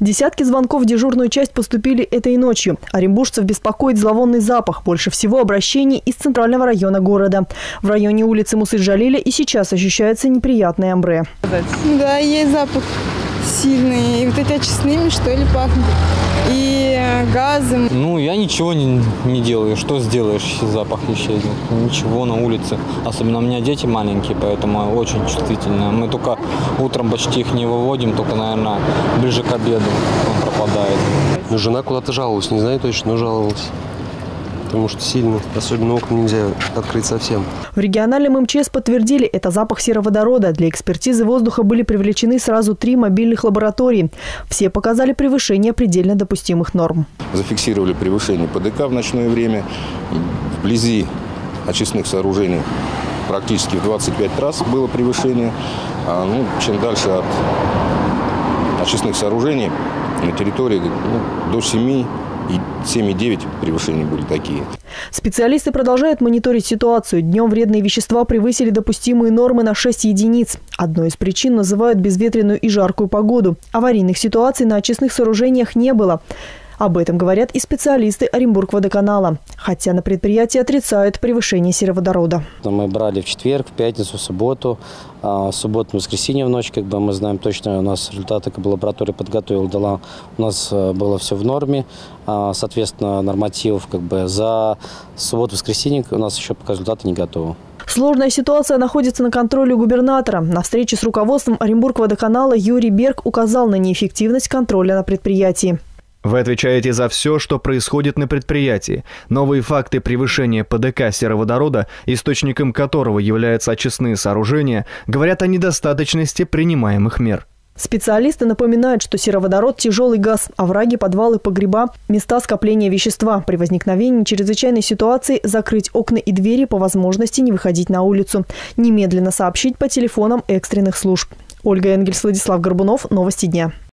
Десятки звонков в дежурную часть поступили этой ночью. Оренбуржцев беспокоит зловонный запах. Больше всего обращений из центрального района города. В районе улицы Мусыджалиля и сейчас ощущается неприятный амбре. Да, есть запах сильный. И вот эти очистными, что ли, пахнет. И газом. Ну, я ничего не, не делаю. Что сделаешь, если запах исчезнет? Ничего на улице. Особенно у меня дети маленькие, поэтому очень чувствительные. Мы только утром почти их не выводим, только, наверное, ближе к обеду он пропадает. Ну, жена куда-то жаловалась, не знаю точно, но жаловалась. Потому что сильно, особенно окна нельзя открыть совсем. В региональном МЧС подтвердили, это запах сероводорода. Для экспертизы воздуха были привлечены сразу три мобильных лаборатории. Все показали превышение предельно допустимых норм. Зафиксировали превышение ПДК в ночное время. Вблизи очистных сооружений практически в 25 раз было превышение. А, ну, чем дальше от очистных сооружений на территории ну, до 7 и 7,9 превышения были такие. Специалисты продолжают мониторить ситуацию. Днем вредные вещества превысили допустимые нормы на 6 единиц. Одной из причин называют безветренную и жаркую погоду. Аварийных ситуаций на очистных сооружениях не было. Об этом говорят и специалисты Оренбург-водоканала. Хотя на предприятии отрицают превышение сероводорода. Мы брали в четверг, в пятницу, в субботу. А в субботу, воскресенье в ночь, как бы мы знаем точно, у нас результаты как бы лаборатория подготовила, дала. У нас э, было все в норме. А, соответственно, нормативов как бы за субботу, воскресенье у нас еще пока результаты не готовы. Сложная ситуация находится на контроле губернатора. На встрече с руководством Оренбург-водоканала Юрий Берг указал на неэффективность контроля на предприятии. Вы отвечаете за все, что происходит на предприятии. Новые факты превышения ПДК сероводорода, источником которого являются очистные сооружения, говорят о недостаточности принимаемых мер. Специалисты напоминают, что сероводород – тяжелый газ, овраги, подвалы, погреба – места скопления вещества. При возникновении чрезвычайной ситуации закрыть окна и двери по возможности не выходить на улицу. Немедленно сообщить по телефонам экстренных служб. Ольга Энгельс, Владислав Горбунов. Новости дня.